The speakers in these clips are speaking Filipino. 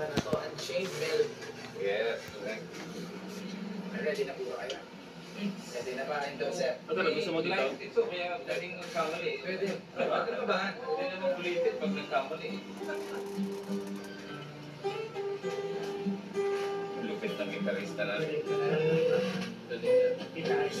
kanta na to, Unchained Melody. Yes, correct. Ready na po ba kayo? Ready na ba ang Joseph? Ano na gusto mo dito? Ito, kaya pwedeng nagkamali. Pwede. Dapat ka ba? Pwede naman ulitin pag nagkamali. Lupit ng gitarista natin. Galing yan. Gitaris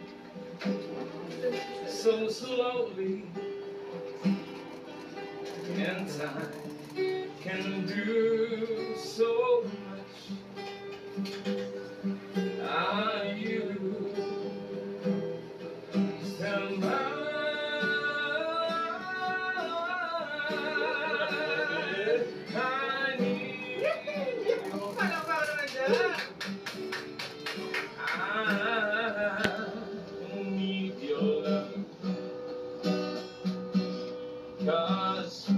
so slowly. And time can do so much because